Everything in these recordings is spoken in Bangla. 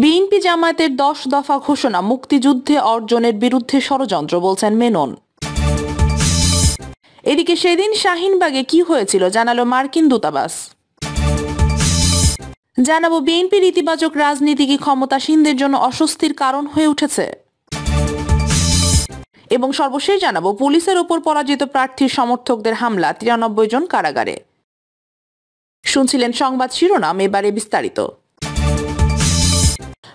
বিএনপি জামায়াতের দশ দফা ঘোষণা মুক্তিযুদ্ধে অর্জনের বিরুদ্ধে ষড়যন্ত্র বলছেন মেনন। এদিকে সেদিন শাহিনবাগে কি হয়েছিল জানালো মার্কিন দূতাবাস। জানাব বিএনপির ইতিবাচক রাজনীতি কি ক্ষমতাসীনদের জন্য অস্বস্তির কারণ হয়ে উঠেছে। এবং সর্বশেষ জানাব, পুলিশের ওপর পরাজিত প্রার্থীর সমর্থকদের হামলা, তিরানব্বই জন কারাগারে। শুনছিলেন সংবাদ শিরোনাম, এবারে বিস্তারিত।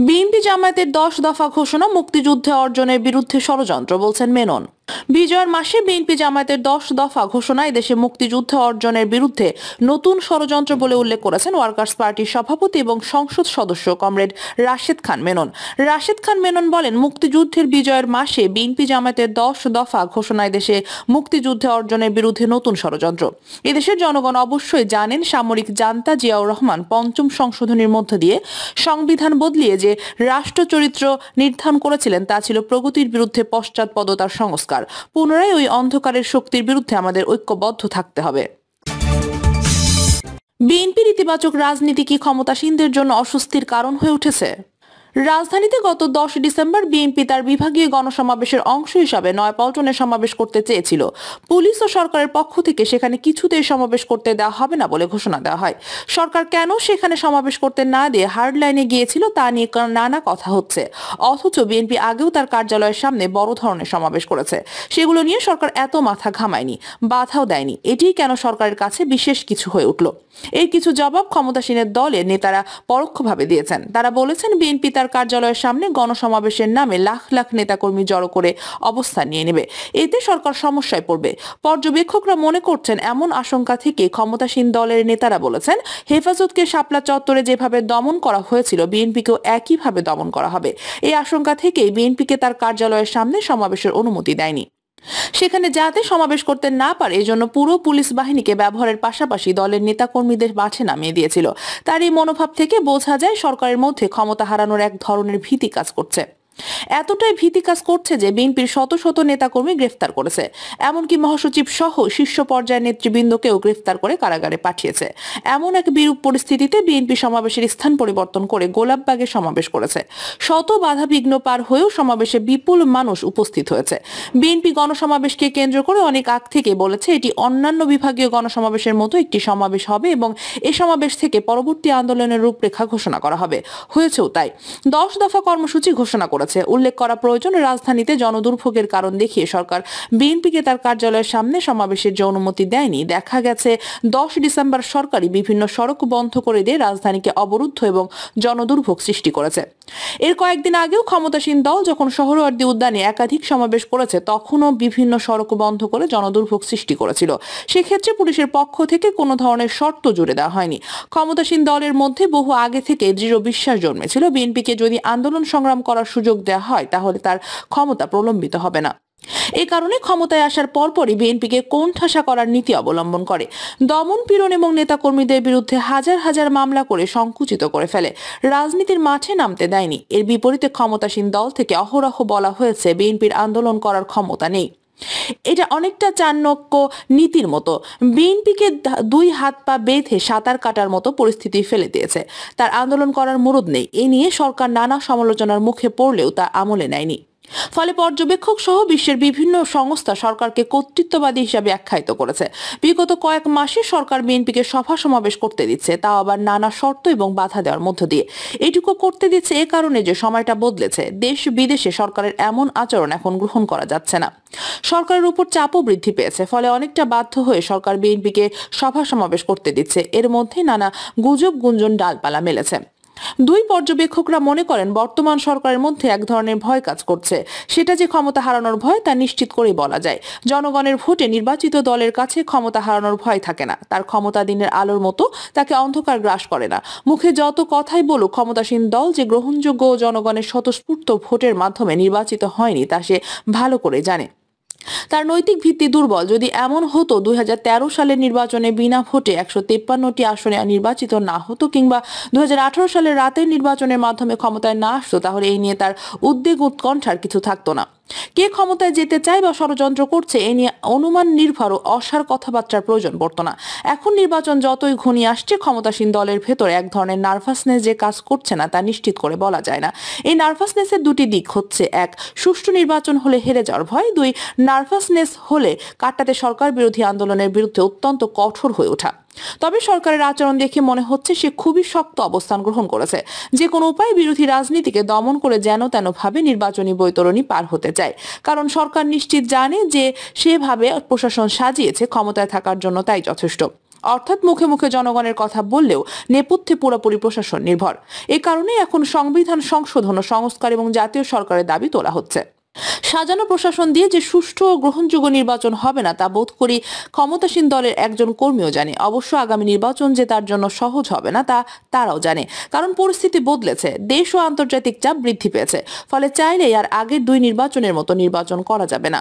বিএনপি জামায়াতের দশ দফা ঘোষণা মুক্তিযুদ্ধে অর্জনের বিরুদ্ধে ষড়যন্ত্র বলছেন মেনন। বিজয়ের মাসে বিএনপি জামায়াতের দশ দফা ঘোষণায় দেশে মুক্তিযুদ্ধ অর্জনের বিরুদ্ধে নতুন ষড়যন্ত্র বলে উল্লেখ করেছেন ওয়ার্কার্স পার্টির সভাপতি এবং সংসদ সদস্য কমরেড রাশেদ খান মেনন। রাশেদ খান মেনন বলেন, মুক্তিযুদ্ধের বিজয়ের মাসে বিএনপি জামায়াতের দশ দফা ঘোষণায় দেশে মুক্তিযুদ্ধে অর্জনের বিরুদ্ধে নতুন ষড়যন্ত্র। এদেশের জনগণ অবশ্যই জানেন, সামরিক জান্তা জিয়াউর রহমান পঞ্চম সংশোধনীর মধ্য দিয়ে সংবিধান বদলিয়ে যে রাষ্ট্রচরিত্র নির্ধারণ করেছিলেন তা ছিল প্রগতির বিরুদ্ধে পশ্চাৎপদতার সংস্কার। পুনরায় ওই অন্ধকারের শক্তির বিরুদ্ধে আমাদের ঐক্যবদ্ধ থাকতে হবে। বিএনপির ইতিবাচক রাজনীতি কি ক্ষমতাসীনদের জন্য অস্বস্তির কারণ হয়ে উঠেছে? রাজধানীতে গত দশ ডিসেম্বর বিএনপি তার বিভাগীয় গণসমাবেশের অংশ হিসাবে নয়াপল্টনে সমাবেশ করতে চেয়েছিল। পুলিশ ও সরকারের পক্ষ থেকে সেখানে কিছুতেই সমাবেশ করতে দেওয়া হবে না বলে ঘোষণা দেওয়া হয়। সরকার কেন সেখানে সমাবেশ করতে না দিয়ে হার্ড লাইনে গিয়েছিল তা নিয়ে নানা কথা হচ্ছে। অথচ বিএনপি আগেও তার কার্যালয়ের সামনে বড় ধরনের সমাবেশ করেছে। সেগুলো নিয়ে সরকার এত মাথা ঘামায়নি, বাধাও দেয়নি। এটি কেন সরকারের কাছে বিশেষ কিছু হয়ে উঠল? এই কিছু জবাব ক্ষমতাসীনের দলের নেতারা পরোক্ষভাবে দিয়েছেন। তারা বলেছেন, বিএনপি তার কার্যালয়ের সামনে গণসমাবেশের নামে লাখ লাখ নেতাকর্মী জড়ো করে অবস্থান নিয়ে নেবে। এতে সরকার সমস্যায় পড়বে। পর্যবেক্ষকরা মনে করছেন, এমন আশঙ্কা থেকে ক্ষমতাসীন দলের নেতারা বলেছেন, হেফাজতকে শাপলা চত্বরে যেভাবে দমন করা হয়েছিল, বিএনপিকেও একইভাবে দমন করা হবে। এই আশঙ্কা থেকেই বিএনপিকে তার কার্যালয়ের সামনে সমাবেশের অনুমতি দেয়নি। সেখানে যাতে সমাবেশ করতে না পারে, এজন্য পুরো পুলিশ বাহিনীকে ব্যবহারের পাশাপাশি দলের নেতাকর্মীদের মাঠে নামিয়ে দিয়েছিল। তার এই মনোভাব থেকে বোঝা যায়, সরকারের মধ্যে ক্ষমতা হারানোর এক ধরনের ভীতি কাজ করছে। এতটাই ভীতি কাজ করছে যে বিএনপির শত শত নেতাকর্মী গ্রেফতার করেছে। এমনকি মহাসচিব সহ শীর্ষ পর্যায়ের নেতৃবৃন্দকেও গ্রেফতার করে কারাগারে পাঠিয়েছে। এমন এক বিরূপ পরিস্থিতিতে বিএনপি সমাবেশের স্থান পরিবর্তন করে গোলাপবাগে সমাবেশ করেছে। শত বাধা বিঘ্ন পার হয়েও সমাবেশে বিপুল মানুষ উপস্থিত হয়েছে। বিএনপি গণসমাবেশকে কেন্দ্র করে অনেক আগ থেকে বলেছে, এটি অন্যান্য বিভাগীয় গণসমাবেশের মতো একটি সমাবেশ হবে এবং এ সমাবেশ থেকে পরবর্তী আন্দোলনের রূপরেখা ঘোষণা করা হবে। হয়েছেও তাই। দশ দফা কর্মসূচি ঘোষণা করেছে। করেছে উল্লেখ করা প্রয়োজন, রাজধানীতে জনদুর্ভোগের কারণ দেখিয়ে সরকার বিএনপিকে তার কার্যালয়ের সামনে সমাবেশের যে অনুমতি দেয়নি, দেখা গেছে দশ ডিসেম্বর সরকারি বিভিন্ন সড়ক বন্ধ করে দিয়ে রাজধানীকে অবরুদ্ধ এবং জনদুর্ভোগ সৃষ্টি করেছে। এর কয়েকদিন আগেও ক্ষমতাসীন দল যখন শহরওয়ার্দী উদ্যানে একাধিক সমাবেশ করেছে, তখনও বিভিন্ন সড়ক বন্ধ করে জনদুর্ভোগ সৃষ্টি করেছিল। সেক্ষেত্রে পুলিশের পক্ষ থেকে কোনো ধরনের শর্ত জুড়ে দেওয়া হয়নি। ক্ষমতাসীন দলের মধ্যে বহু আগে থেকে দৃঢ় বিশ্বাস জন্মেছিল। বিএনপিকে যদি আন্দোলন সংগ্রাম করার সুযোগ দেওয়া হয়, তাহলে তার ক্ষমতা প্রলম্বিত হবে না। এ কারণে ক্ষমতায় আসার পরপরই বিএনপিকে কোণঠাসা করার নীতি অবলম্বন করে। দমন পীড়ন এবং নেতাকর্মীদের বিরুদ্ধে হাজার হাজার মামলা করে সংকুচিত করে ফেলে। রাজনীতির মাঠে নামতে দেয়নি। এর বিপরীতে ক্ষমতাসীন দল থেকে অহরহ বলা হয়েছে, বিএনপির আন্দোলন করার ক্ষমতা নেই। এটা অনেকটা চাণক্য নীতির মতো। বিএনপিকে দুই হাত পা বেঁধে সাঁতার কাটার মতো পরিস্থিতি ফেলে দিয়েছে। তার আন্দোলন করার মুরদ নেই। এ নিয়ে সরকার নানা সমালোচনার মুখে পড়লেও তা আমলে নেয়নি। ফলে পর্যবেক্ষক সহ বিশ্বের বিভিন্ন সংস্থা সরকারকে কর্তৃত্ববাদী হিসাবে আখ্যায়িত করেছে। বিগত কয়েক মাসে সরকার বিএনপিকে সভা সমাবেশ করতে দিচ্ছে, তাও আবার নানা শর্ত এবং বাধা দেওয়ার মধ্য দিয়ে। এটুকু করতে দিচ্ছে এ কারণে যে সময়টা বদলেছে, দেশ বিদেশে সরকারের এমন আচরণ এখন গ্রহণ করা যাচ্ছে না। সরকারের উপর চাপও বৃদ্ধি পেয়েছে, ফলে অনেকটা বাধ্য হয়ে সরকার বিএনপিকে সভা সমাবেশ করতে দিচ্ছে। এর মধ্যে নানা গুজব, গুঞ্জন, ডালপালা মেলেছে। দুই পর্যবেক্ষকরা মনে করেন বর্তমান সরকারের মধ্যে এক ধরনের ভয় কাজ করছে। সেটা যে ক্ষমতা হারানোর ভয় তা নিশ্চিত করেই বলা যায়। জনগণের ভোটে নির্বাচিত দলের কাছে ক্ষমতা হারানোর ভয় থাকে না। তার ক্ষমতা দিনের আলোর মতো তাকে অন্ধকার গ্রাস করে না। মুখে যত কথাই বলুক, ক্ষমতাসীন দল যে গ্রহণযোগ্য জনগণের স্বতঃস্ফূর্ত ভোটের মাধ্যমে নির্বাচিত হয়নি তা সে ভালো করে জানে। তার নৈতিক ভিত্তি দুর্বল। যদি এমন হতো, দুই হাজার তেরো সালের নির্বাচনে বিনা ভোটে একশো তেপ্পান্নটি আসনে নির্বাচিত না হতো কিংবা দুই হাজার আঠারো সালের রাতের নির্বাচনের মাধ্যমে ক্ষমতায় না আসতো, তাহলে এই নিয়ে তার উদ্বেগ উৎকণ্ঠার কিছু থাকতো না। কে ক্ষমতায় যেতে চায় বা ষড়যন্ত্র করছে, এ নিয়ে অনুমান নির্ভর ও অসার কথাবার্তার প্রয়োজন পড়তো না। এখন নির্বাচন যতই ঘনিয়ে আসছে, ক্ষমতাসীন দলের ভেতরে এক ধরনের নার্ভাসনেস যে কাজ করছে না, তা নিশ্চিত করে বলা যায় না। এই নার্ভাসনেসের দুটি দিক হচ্ছে, এক, সুষ্ঠু নির্বাচন হলে হেরে যাওয়ার ভয়, দুই, নার্ভাসনেস হলে কাটাতে সরকার বিরোধী আন্দোলনের বিরুদ্ধে অত্যন্ত কঠোর হয়ে ওঠা। তবে সরকারের আচরণ দেখে মনে হচ্ছে সে খুবই শক্ত অবস্থান গ্রহণ করেছে। যে কোনো উপায়ে বিরোধী রাজনীতিকে দমন করে যেন তেন ভাবে নির্বাচনী বৈতরণী পার হতে চায়। কারণ সরকার নিশ্চিত জানে যে সেভাবে প্রশাসন সাজিয়েছে, ক্ষমতায় থাকার জন্য তাই যথেষ্ট। অর্থাৎ মুখে মুখে জনগণের কথা বললেও নেপথ্যে পুরোপুরি প্রশাসন নির্ভর। এ কারণে এখন সংবিধান সংশোধন ও সংস্কার এবং জাতীয় সরকারের দাবি তোলা হচ্ছে। সাজানো প্রশাসন দিয়ে যে সুষ্ঠু ও গ্রহণযোগ্য নির্বাচন হবে না তা বোধ করি ক্ষমতাসীন দলের একজন কর্মীও জানে। অবশ্য আগামী নির্বাচন যে তার জন্য সহজ হবে না তা তারাও জানে। কারণ পরিস্থিতি বদলেছে, দেশ ও আন্তর্জাতিক চাপ বৃদ্ধি পেয়েছে। ফলে চাইলেই আর আগের দুই নির্বাচনের মতো নির্বাচন করা যাবে না।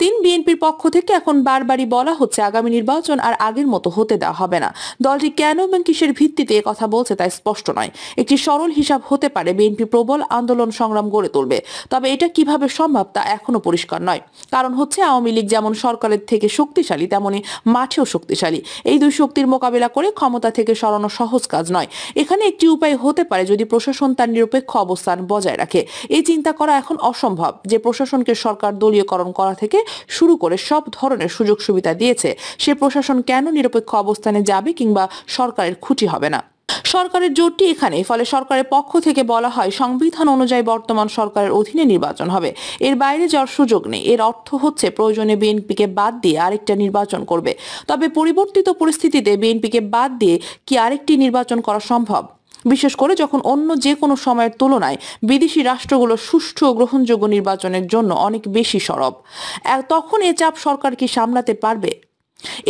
তিন বিএনপির পক্ষ থেকে এখন বারবারই বলা হচ্ছে আগামী নির্বাচন আর আগের মতো হতে দেওয়া হবে না। দলটি কেন এবং কিসের ভিত্তিতে কথা বলছে তাই স্পষ্ট নয়। একটি সরল হিসাব হতে পারে বিএনপি প্রবল আন্দোলন সংগ্রাম গড়ে তুলবে। তবে এটা কীভাবে সম্ভব তা এখনও পরিষ্কার নয়। কারণ হচ্ছে আওয়ামী লীগ যেমন সরকারের থেকে শক্তিশালী, তেমনি মাঠেও শক্তিশালী। এই দুই শক্তির মোকাবিলা করে ক্ষমতা থেকে সরানো সহজ কাজ নয়। এখানে একটি উপায় হতে পারে যদি প্রশাসন তার নিরপেক্ষ অবস্থান বজায় রাখে। এই চিন্তা করা এখন অসম্ভব যে প্রশাসনকে সরকার দলীয়করণ করা থেকে শুরু করে সব ধরনের সুযোগ সুবিধা দিয়েছে। সে প্রশাসন কেন নিরপেক্ষ অবস্থানে যাবে কিংবা সরকারের খুঁটি হবে না? সরকারের জোটটি এখানে ফলে সরকারের পক্ষ থেকে বলা হয়, সংবিধান অনুযায়ী বর্তমান সরকারের অধীনে নির্বাচন হবে। এর বাইরে যাওয়ার সুযোগ নেই। এর অর্থ হচ্ছে, প্রয়োজনে বিএনপিকে বাদ দিয়ে আরেকটা নির্বাচন করবে। তবে পরিবর্তিত পরিস্থিতিতে বিএনপিকে বাদ দিয়ে কি আরেকটি নির্বাচন করা সম্ভব? বিশেষ করে যখন অন্য যে কোনো সময়ের তুলনায় বিদেশি রাষ্ট্রগুলো সুষ্ঠু ও গ্রহণযোগ্য নির্বাচনের জন্য অনেক বেশি সরব। তখন এ চাপ সরকার কি সামলাতে পারবে?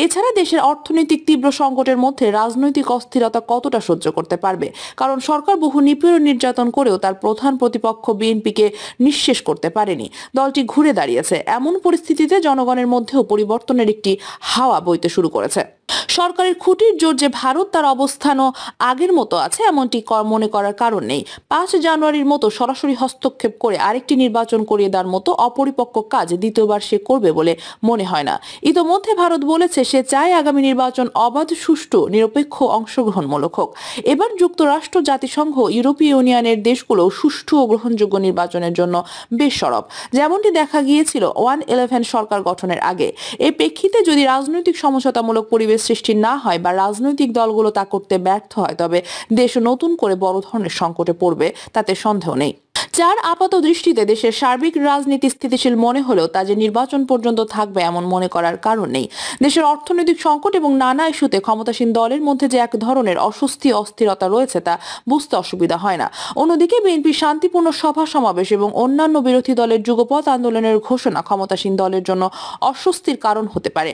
এছাড়া দেশের অর্থনৈতিক তীব্র সংকটের মধ্যে রাজনৈতিক অস্থিরতা কতটা সহ্য করতে পারবে? কারণ সরকার বহু নিপীড়ন নির্যাতন করেও তার প্রধান প্রতিপক্ষ বিএনপিকে নিঃশেষ করতে পারেনি। দলটি ঘুরে দাঁড়িয়েছে। এমন পরিস্থিতিতে জনগণের মধ্যেও পরিবর্তনের একটি হাওয়া বইতে শুরু করেছে। সরকারের খুঁটির জোর যে ভারত, তার অবস্থানও আগের মতো আছে, এমনটি মনে করার কারণ নেই। পাঁচ জানুয়ারির মতো সরাসরি হস্তক্ষেপ করে আরেকটি নির্বাচন করিয়ে দেওয়ার মতো অপরিপক্ক কাজ দ্বিতীয়বার সে করবে বলে মনে হয় না। ইতোমধ্যে ভারত বলেছে, সে চায় আগামী নির্বাচন অবাধ, সুষ্ঠু, নিরপেক্ষ, অংশগ্রহণমূলক হোক। এবার যুক্তরাষ্ট্র, জাতিসংঘ, ইউরোপীয় ইউনিয়নের দেশগুলো সুষ্ঠু ও গ্রহণযোগ্য নির্বাচনের জন্য বেশ সরব। যেমনটি দেখা গিয়েছিল, ওয়ান ইলেভেন সরকার গঠনের আগে। এ প্রেক্ষিতে যদি রাজনৈতিক সমঝোতামূলক পরিবেশ সৃষ্টি না হয় বা রাজনৈতিক দলগুলো তা করতে ব্যর্থ হয়, তবে দেশ নতুন করে বড় ধরনের সংকটে পড়বে তাতে সন্দেহ নেই। যার আপাত দৃষ্টিতে দেশের সার্বিক রাজনীতি স্থিতিশীল মনে হলেও তা যে নির্বাচন পর্যন্ত থাকবে এমন মনে করার কারণ নেই। দেশের অর্থনৈতিক সংকট এবং নানা ইস্যুতে ক্ষমতাসীন দলের মধ্যে যে এক ধরনের অস্বস্তি, অস্থিরতা রয়েছে তা বুঝতে অসুবিধা হয় না। অন্যদিকে বিএনপি শান্তিপূর্ণ সভা সমাবেশ এবং অন্যান্য বিরোধী দলের যুগপথ আন্দোলনের ঘোষণা ক্ষমতাসীন দলের জন্য অস্বস্তির কারণ হতে পারে।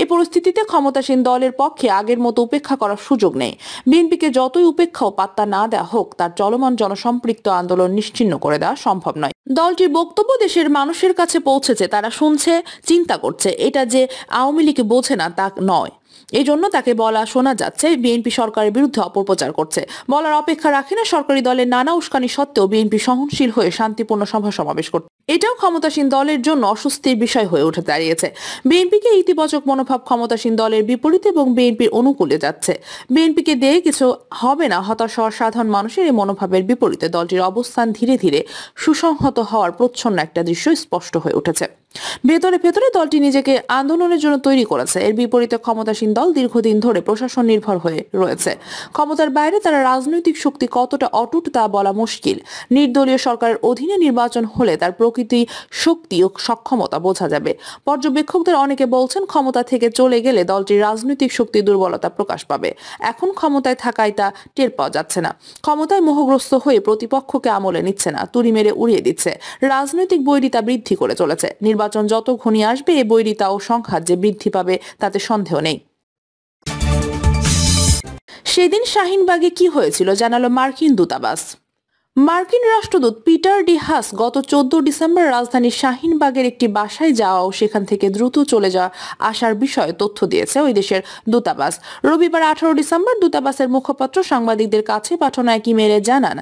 এই পরিস্থিতিতে ক্ষমতাসীন দলের পক্ষে আগের মতো উপেক্ষা করার সুযোগ নেই। বিএনপিকে যতই উপেক্ষা ও পাত্তা না দেওয়া হোক, তার চলমান জনসম্পৃক্ত আন্দোলন নিশ্চিন্ন করে দেওয়া সম্ভব নয়। দলটির বক্তব্য দেশের মানুষের কাছে পৌঁছেছে, তারা শুনছে, চিন্তা করছে। এটা যে আওয়ামী লীগ বোঝে না, তা নয়। এই জন্য তাকে বলা শোনা যাচ্ছে, বিএনপি সরকারের বিরুদ্ধে অপপ্রচার করছে। বলার অপেক্ষা রাখে না সরকারি দলের নানা উস্কানি সত্ত্বেও বিএনপি সহনশীল হয়ে শান্তিপূর্ণ সভা সমাবেশ করতে। এটাও ক্ষমতাসীন দলের জন্য অস্বস্তির বিষয় হয়ে উঠে দাঁড়িয়েছে। বিএনপিকে ইতিবাচক মনোভাব ক্ষমতাসীন দলের বিপরীতে এবং বিএনপির অনুকূলে যাচ্ছে। বিএনপিকে দিয়ে কিছু হবে না, হতাশ হওয়ার সাধারণ মানুষের এই মনোভাবের বিপরীতে দলটির অবস্থান ধীরে ধীরে সুসংহত হওয়ার প্রচ্ছন্ন একটা দৃশ্য স্পষ্ট হয়ে উঠেছে। ভেতরে ভেতরে দলটি নিজেকে আন্দোলনের জন্য তৈরি করেছে। এর বিপরীতে ক্ষমতাসীন দল দীর্ঘদিন ধরে প্রশাসন নির্ভর হয়ে রয়েছে। ক্ষমতার বাইরে তারা রাজনৈতিক শক্তি কতটা অটুট তা বলা মুশকিল। নির্দলীয় সরকারের অধীনে নির্বাচন হলে তার প্রকৃতি শক্তি ও সক্ষমতা বোঝা যাবে। পর্যবেক্ষকদের অনেকে বলছেন, ক্ষমতা থেকে চলে গেলে দলটির রাজনৈতিক শক্তি দুর্বলতা প্রকাশ পাবে। এখন ক্ষমতায় থাকায় তা টের পাওয়া যাচ্ছে না। ক্ষমতায় মোহগ্রস্ত হয়ে প্রতিপক্ষকে আমলে নিচ্ছে না, তুড়ি মেরে উড়িয়ে দিচ্ছে। রাজনৈতিক বৈরিতা বৃদ্ধি করে চলেছে। নির্বাচন যত ঘনিয়ে আসবে, এ বৈরিতা ও সংখ্যা যে বৃদ্ধি পাবে, তাতে সন্দেহ নেই। সেদিন শাহিনবাগে কি হয়েছিল জানালো মার্কিন দূতাবাস। মার্কিন রাষ্ট্রদূত পিটার ডি হাস গত চোদ্দ ডিসেম্বর রাজধানীর শাহিনবাগের একটি বাসায় যাওয়া ও সেখান থেকে দ্রুত চলে যাওয়া আসার বিষয়ে তথ্য দিয়েছে ওই দেশের দূতাবাস। রবিবার আঠারো ডিসেম্বর দূতাবাসের মুখপাত্র সাংবাদিকদের কাছে পাঠানো এক ইমেলে জানান,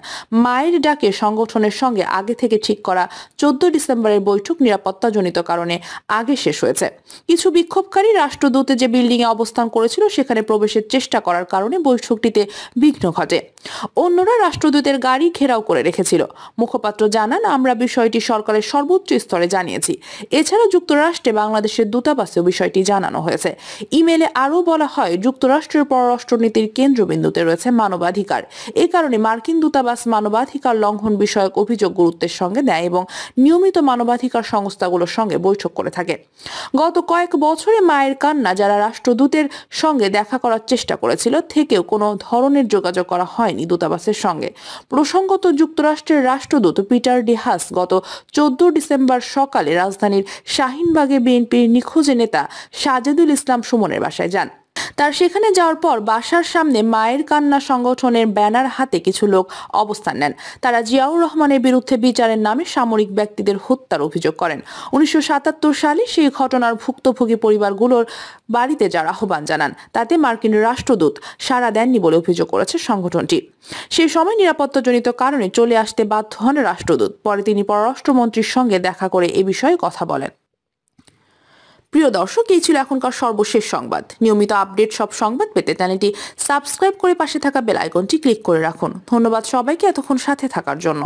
মায়ের ডাকে সংগঠনের সঙ্গে আগে থেকে ঠিক করা চোদ্দ ডিসেম্বরের বৈঠক নিরাপত্তাজনিত কারণে আগে শেষ হয়েছে। কিছু বিক্ষোভকারী রাষ্ট্রদূত যে বিল্ডিংয়ে অবস্থান করেছিল সেখানে প্রবেশের চেষ্টা করার কারণে বৈঠকটিতে বিঘ্ন ঘটে। অন্যরা রাষ্ট্রদূতের গাড়ি ঘেরাও করে রেখেছিল। মুখপাত্র জানান, আমরা বিষয়টি সরকারের সর্বোচ্চ স্তরে জানিয়েছি। এছাড়া যুক্তরাষ্ট্রে বাংলাদেশের দূতাবাসেও বিষয়টি জানানো হয়েছে। ইমেলে আরও বলা হয়, যুক্তরাষ্ট্রের পররাষ্ট্রনীতির কেন্দ্রবিন্দুতে রয়েছে মানবাধিকার। এ কারণে মার্কিন দূতাবাস মানবাধিকার লঙ্ঘন বিষয়ক অভিযোগ গুরুত্বের সঙ্গে নেয় এবং নিয়মিত মানবাধিকার সংস্থাগুলোর সঙ্গে বৈঠক করে থাকে। গত কয়েক বছরে মায়ের কান্না, যারা রাষ্ট্রদূতের সঙ্গে দেখা করার চেষ্টা করেছিল, থেকেও কোনো ধরনের যোগাযোগ করা হয়নি দূতাবাসের সঙ্গে। প্রসঙ্গত যুক্তরাষ্ট্রের রাষ্ট্রদূত পিটার ডিহাস গত চোদ্দ ডিসেম্বর সকালে রাজধানীর শাহিনবাগে বিএনপির নিখোঁজ নেতা সাজেদুল ইসলাম সুমনের বাসায় যান। তার সেখানে যাওয়ার পর বাসার সামনে মায়ের কান্না সংগঠনের ব্যানার হাতে কিছু লোক অবস্থান নেন। তারা জিয়াউর রহমানের বিরুদ্ধে বিচারের নামে সামরিক ব্যক্তিদের হত্যার অভিযোগ করেন। উনিশশো সাতাত্তর সালে সেই ঘটনার ভুক্তভোগী পরিবারগুলোর বাড়িতে যারা আহ্বান জানান, তাতে মার্কিন রাষ্ট্রদূত সাড়া দেননি বলে অভিযোগ করেছে সংগঠনটি। সেই সময় নিরাপত্তাজনিত কারণে চলে আসতে বাধ্য হন রাষ্ট্রদূত। পরে তিনি পররাষ্ট্রমন্ত্রীর সঙ্গে দেখা করে এ বিষয়ে কথা বলেন। প্রিয় দর্শক, এই ছিল এখনকার সর্বশেষ সংবাদ। নিয়মিত আপডেট সব সংবাদ পেতে চ্যানেলটি সাবস্ক্রাইব করে পাশে থাকা বেল আইকনটি ক্লিক করে রাখুন। ধন্যবাদ সবাইকে এতক্ষণ সাথে থাকার জন্য।